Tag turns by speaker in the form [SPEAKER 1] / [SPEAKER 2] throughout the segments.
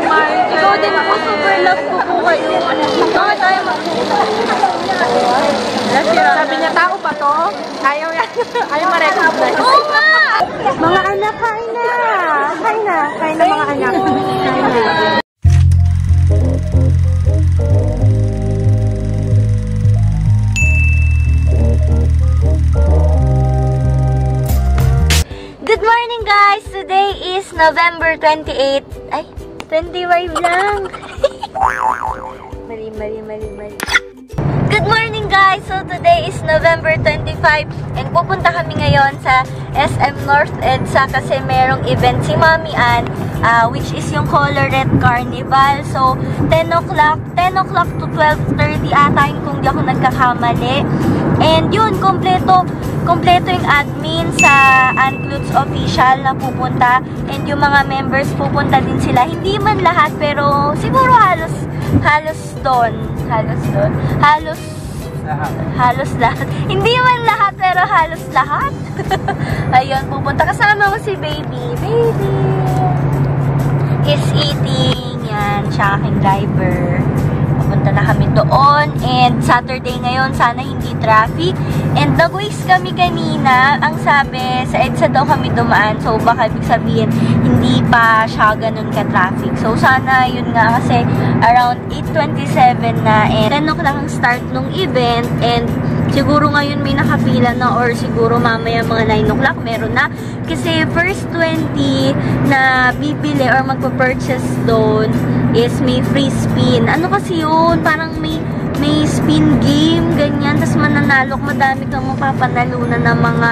[SPEAKER 1] si Mark. Ikaw din po, super love ko po kayo. Bakit tayo
[SPEAKER 2] Sabi niya, tao ba to? Ayaw yan. Ayaw ma-recognize.
[SPEAKER 1] Oo nga!
[SPEAKER 2] Mga anak, kain na. Kain na. Kain na mga anak. Kain na.
[SPEAKER 1] Good morning guys! Today is November 28. Ay, 25 lang. mali, mali, mali, mali. Good morning guys! So today is November 25 and pupunta kami ngayon sa SM North EDSA kasi merong event si Mami Ann uh, which is yung Colorette Carnival. So 10 o'clock, 10 o'clock to 12.30 ata yung kung di ako nagkakamali. And yun, kompleto, kompleto yung admin sa Uncludes Official na pupunta. And yung mga members pupunta din sila. Hindi man lahat, pero siguro halos, halos doon. Halos doon. Halos, halos lahat. Hindi man lahat, pero halos lahat. Ayun, pupunta. Kasama ko si Baby. Baby! Is eating. Yan, siya aking driver. Pupunta na kami doon. And Saturday ngayon, sana hindi traffic. And nag-waste kami kanina. Ang sabi, sa EDSA daw kami dumaan. So, baka ibig sabihin, hindi pa siya ganun ka-traffic. So, sana yun nga kasi around 8.27 na. And 10 o'clock ang start nung event. And siguro ngayon may nakapila na or siguro mamaya mga 9 o'clock meron na. Kasi first 20 na bibili or magpa-purchase doon is may free spin. Ano kasi yun? Parang may may spin game, ganyan. Tapos mananalo madami kang mapapanalunan ng mga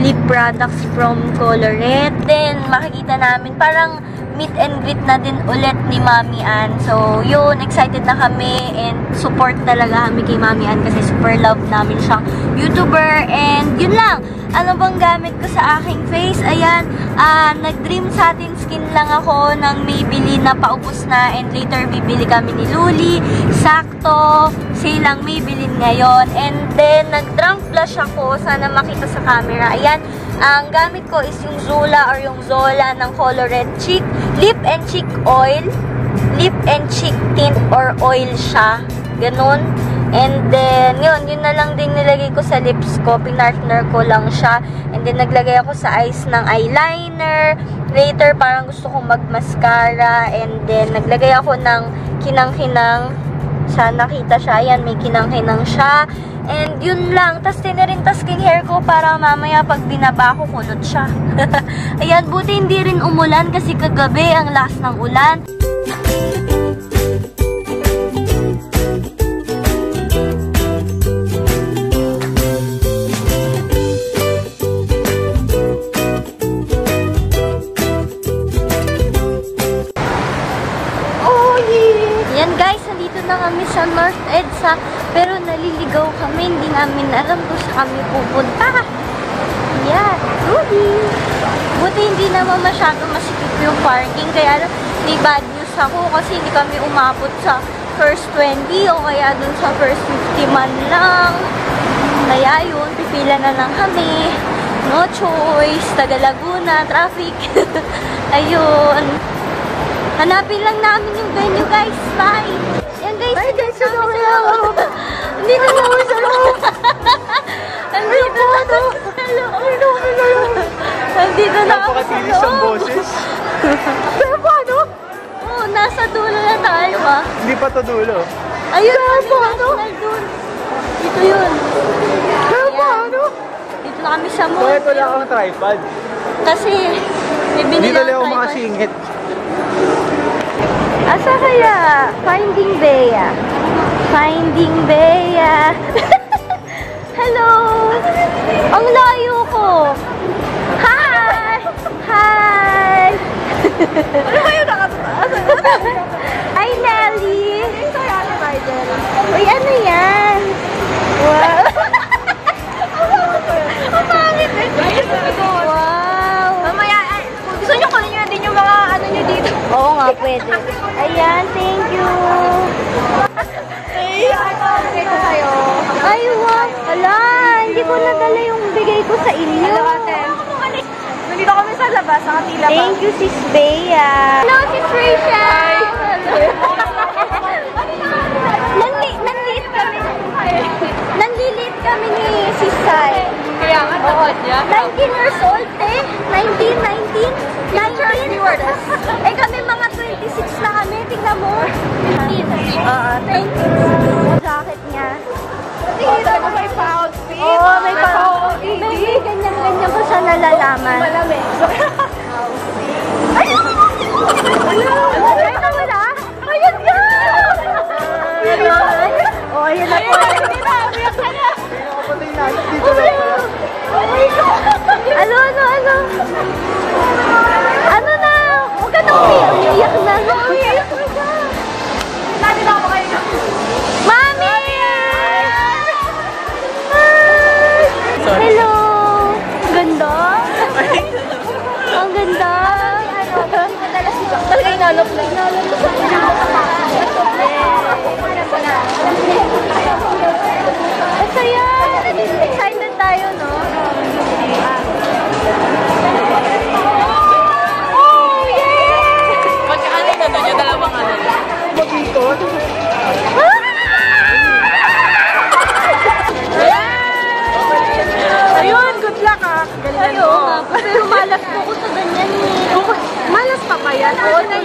[SPEAKER 1] lip products from Colorette. Then, makikita namin, parang meet and greet na din ulit ni Mami Ann. So, yun, excited na kami and support talaga kami kay Mami Ann kasi super love namin siyang YouTuber. And yun lang, ano bang gamit ko sa aking face? Ayan, uh, nag-dream satin skin lang ako ng Maybelline na paubos na and later bibili kami ni Luli. Sakto, sale lang Maybelline ngayon. And then, nag-drunk blush ako. Sana makita sa camera. Ayan, ang gamit ko is yung Zola or yung Zola ng Colorette Cheek. Lip and cheek oil. Lip and cheek tint or oil siya. Ganun. And then, yun, yun na lang din nilagay ko sa lips ko. Pinartner ko lang siya. And then, naglagay ako sa eyes ng eyeliner. Later, parang gusto kong mag-mascara. And then, naglagay ako ng kinang-kinang. Sana nakita siya. Ayan, may kinang-kinang siya. And yun lang. Tapos tinirintas ko yung hair ko para mamaya pag binaba ko, kunot siya. Ayan, buti hindi rin umulan kasi kagabi ang last ng ulan. Nandito na kami sa North EDSA. Pero naliligaw kami, hindi namin alam kung saan kami pupunta. Yan, Rudy! Buti hindi naman masyado masikip yung parking. Kaya may bad news ako kasi hindi kami umabot sa first 20 o kaya dun sa first 50 man lang. Kaya yun, pipila na lang kami. No choice. Taga Laguna, traffic. Ayun. Hanapin lang namin yung venue, guys. Bye! Guys. Bye, guys. Sino kaya Hindi na naman sa loob. Nandito na ako sa loob. Nandito na ako sa
[SPEAKER 3] Napakatilis ang
[SPEAKER 1] loob.
[SPEAKER 3] boses.
[SPEAKER 1] Pero paano? Oo, nasa dulo na tayo, ah.
[SPEAKER 3] Hindi pa to dulo.
[SPEAKER 1] Ayun, Pero paano? Dito yun.
[SPEAKER 3] Pero paano?
[SPEAKER 1] Dito na kami sa mall.
[SPEAKER 3] Bakit wala kang tripod?
[SPEAKER 1] Kasi, may
[SPEAKER 3] Hindi
[SPEAKER 1] binili
[SPEAKER 3] dali ako makasingit.
[SPEAKER 1] Asa kaya? Finding Bea. Finding Bea. Hello! Ang layo ko! Hi! Hi! ano yung nakataas? Hi, Nelly! Uy, ano yan? Wow! Thank you, Sis Bea. Hello, Sis Rachel. Nanli nanliit kami. Nanliliit kami ni Sis Sai.
[SPEAKER 2] Kaya nga, tawad niya.
[SPEAKER 1] 19 years old, eh. 19, 19, 19. eh kami mga 26 na kami. Tingnan mo. Oo, 20. Jacket niya.
[SPEAKER 2] Tingnan mo may pa-outfit.
[SPEAKER 1] Oo, may pa.
[SPEAKER 2] pa-outfit.
[SPEAKER 1] May ganyan-ganyan ko siya nalalaman.
[SPEAKER 2] Malamig.
[SPEAKER 1] Ano? Na. Ano, ano, ano? Na? Huwag ka nang umiyak. Umiyak na. Umiyak na siya.
[SPEAKER 2] Natin ako kayo.
[SPEAKER 1] Mami! Hello! Ganda? Ang ganda. Talaga inalok na. Inalok na. Masaya! Excited tayo, no? Oh, yeah!
[SPEAKER 2] Magkaano yung ano niya? Dalawang ano niya? Ayun, good luck ah. Galingan mo.
[SPEAKER 1] Pero malas po ko sa ganyan eh.
[SPEAKER 2] Malas pa ba yan?
[SPEAKER 1] Oo na yan.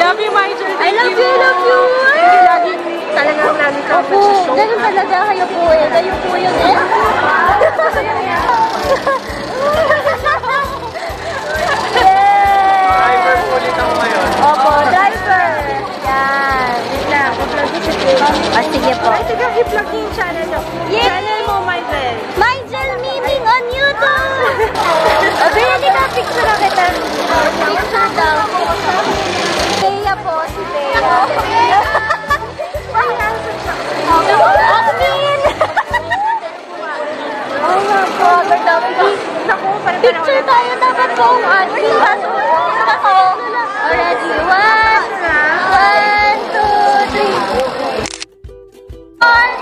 [SPEAKER 2] Love you, Michael.
[SPEAKER 1] I love you, I love you.
[SPEAKER 2] Thank you, lagi. Talagang lagi ka
[SPEAKER 1] Opo, ganun talaga kayo po eh. Kayo po yun eh.
[SPEAKER 3] Driver
[SPEAKER 1] Yay!
[SPEAKER 3] ulit ako ngayon.
[SPEAKER 1] Opo, driver. Yan. Wait lang. Ah, sige po.
[SPEAKER 2] Ay, tiga, i-plug yung channel.
[SPEAKER 1] Yay!
[SPEAKER 2] Channel mo, Michael.
[SPEAKER 1] Michael Miming on YouTube! Picture na kita. Picture daw. Bea po, si Bea. Admin! Oh my God, ang dami
[SPEAKER 2] Naku, parang
[SPEAKER 1] Picture tayo dapat po ang. Kaso, kaso, already. One, one, two, three. One,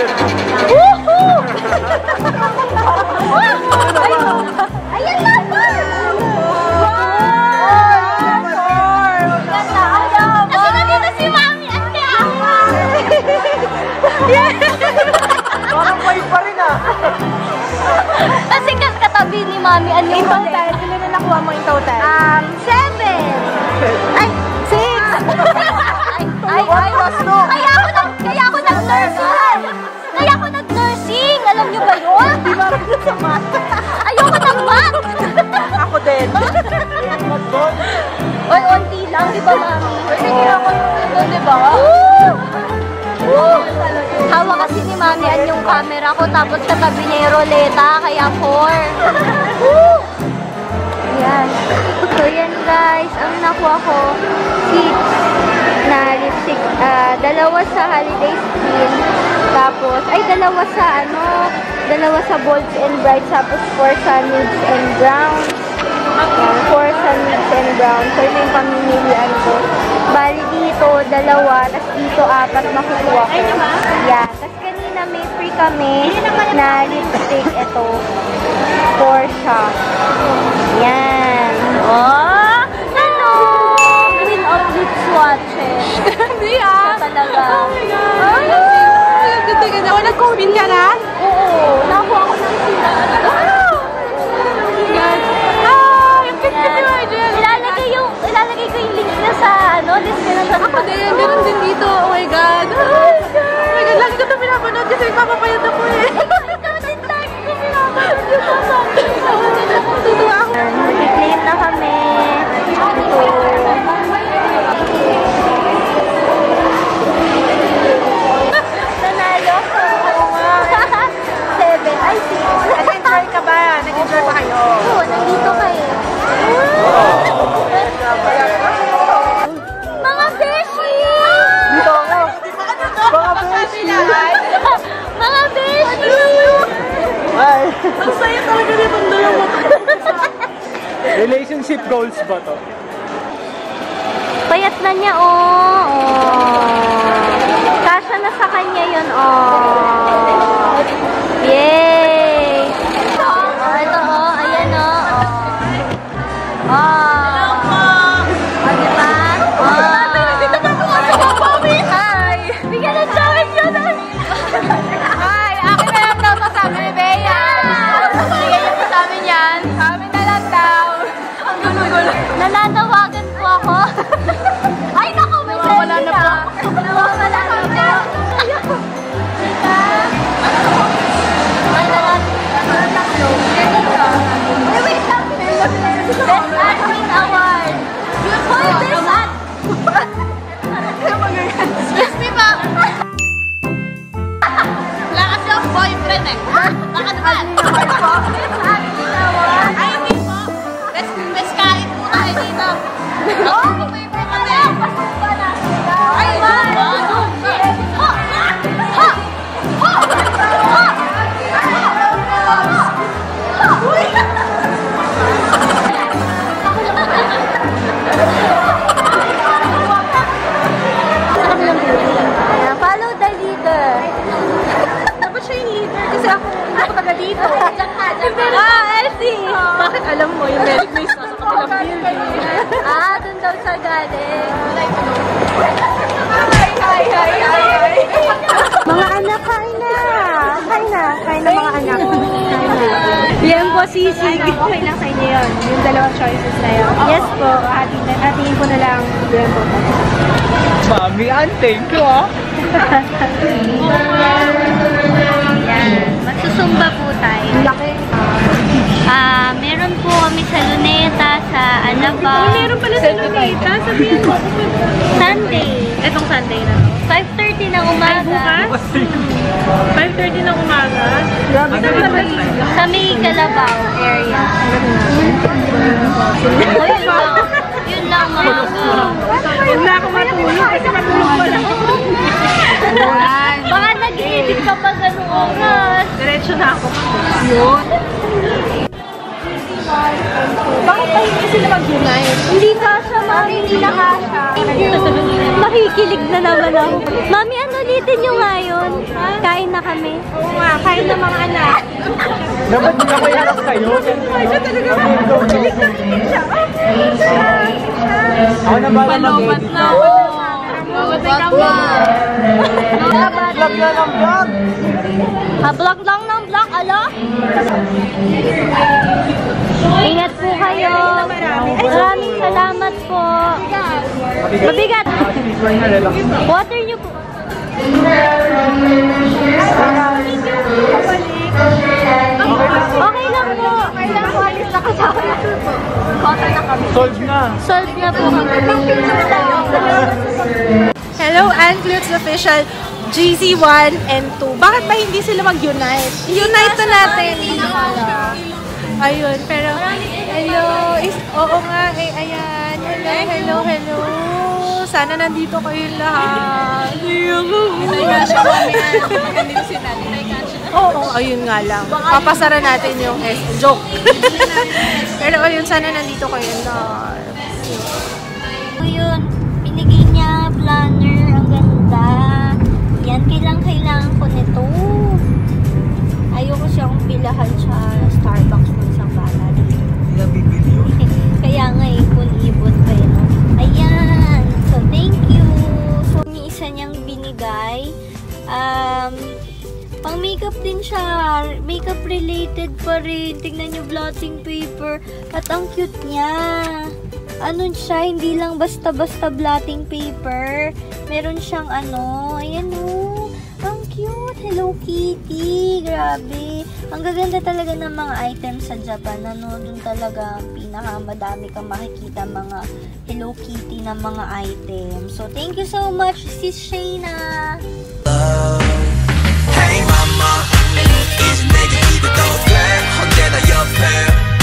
[SPEAKER 1] Woohoo! Ay, Mami at si Ama.
[SPEAKER 3] Parang five pa rin ah.
[SPEAKER 1] Kasi kat katabi ni Mami ano yung
[SPEAKER 2] total, ilan na nakuha mo in total?
[SPEAKER 1] Um, seven. Ay, six. ay, ay, ay, Kaya ako nag, kaya ako nag-nursing. Kaya ako nag-nursing. Alam niyo ba yun? Di ba sa math? Ayoko ng.
[SPEAKER 2] Ako din.
[SPEAKER 1] Oy, onti lang, di ba, Mami? Sige ako doon, di ba? Hawa kasi ni Mami an yung camera ko, tapos katabi niya yung roleta, kaya four. Woo! Yan. So, yan guys. Ang nakuha ko, six na lipstick. ah, dalawa sa holiday skin. Tapos, ay, dalawa sa ano, dalawa sa bolds and bright. Tapos, four sa nudes and browns. Yan, four sa nudes and browns. So, ito yung pamimilian ko. Bali dito, dalawa. Tapos dito, apat makukuha ko. Yan. Tapos kanina may free kami na lipstick. Ito. Four siya. Yan. Oh! Hello! Queen of lip swatches.
[SPEAKER 2] Hindi ah.
[SPEAKER 1] Talaga.
[SPEAKER 2] Oh my God. Ang ganda-ganda. O, nag-spin ka na?
[SPEAKER 1] Oo. Yun, oh. Yay! Oh, ito, oh. Ayan, oh. Oh. Oh. Oh, diba? Oh. Hi! Bigyan ng challenge yun,
[SPEAKER 2] Ay, akin na lang daw masabi ni Bea. Bigyan niyo po sa amin yan. Amin na lang daw. Ang gulo-gulo.
[SPEAKER 1] Nananawagan po ako. Ay, naku, may selfie
[SPEAKER 2] na po.
[SPEAKER 1] Nawawala na po.
[SPEAKER 2] Yan po, sisig. Okay lang sa inyo yun. Yung dalawang choices na yun.
[SPEAKER 1] Yes po.
[SPEAKER 2] Hatiin, hatiin ko na lang yan po.
[SPEAKER 3] Mami, an, thank you ah.
[SPEAKER 1] Yan. Magsusumba po tayo.
[SPEAKER 2] Laki.
[SPEAKER 1] Ah, meron po kami sa Luneta, sa Alabang.
[SPEAKER 2] Meron pala sa Lunita. Sabihin mo.
[SPEAKER 1] Sunday.
[SPEAKER 2] Etong Sunday na to.
[SPEAKER 1] 5.30 umaga.
[SPEAKER 2] bukas? 5.30 ng umaga. Grabe ba
[SPEAKER 1] Sa may Calabao area. O, yun lang. Yun lang mga
[SPEAKER 2] Huwag na ako matulog kasi matulog pa lang.
[SPEAKER 1] Baka nag-edit ka pa ganung oras.
[SPEAKER 2] Diretso na ako. Yun. Bakit pa hindi sila mag-unite?
[SPEAKER 1] Hindi kasha, mami. Hindi na kasha. Makikilig na naman ako. Mami, ano ulitin nyo ngayon? Kain na kami.
[SPEAKER 2] Oo nga, kain ng mga anak.
[SPEAKER 3] Dapat
[SPEAKER 2] na kilig siya.
[SPEAKER 3] Ako na ba mag-edit?
[SPEAKER 2] na ako. Mamatay ka ba?
[SPEAKER 3] Vlog na ng vlog.
[SPEAKER 1] Ha-vlog lang ng vlog, alo? Ingat po kayo. Maraming salamat po. Mabigat. Water nyo po. Okay lang po. Okay lang po. Alis na kasama. Water na kami.
[SPEAKER 3] Solve na.
[SPEAKER 1] Solve na po kami.
[SPEAKER 2] Hello, Anglutes Official. GZ1 and 2. Bakit ba hindi sila mag-unite? Unite na natin. Ayun, pero hello. Is, oo nga, eh, ayan. Hello, hello, hello. Sana nandito kayo lahat. Oo, ayun nga lang. Papasara natin yung S. Joke. pero ayun, sana nandito kayo lahat.
[SPEAKER 1] Makeup related pa rin. Tingnan niyo blotting paper. At ang cute niya. Ano siya, hindi lang basta-basta blotting paper. Meron siyang ano, ayan o. Ang cute. Hello Kitty. Grabe. Ang gaganda talaga ng mga items sa Japan. Ano, dun talaga pinakamadami kang makikita mga Hello Kitty na mga items. So, thank you so much, Sis Shayna.
[SPEAKER 4] Hey mama 이 제 내게 입을 더 돼. 언제나 옆에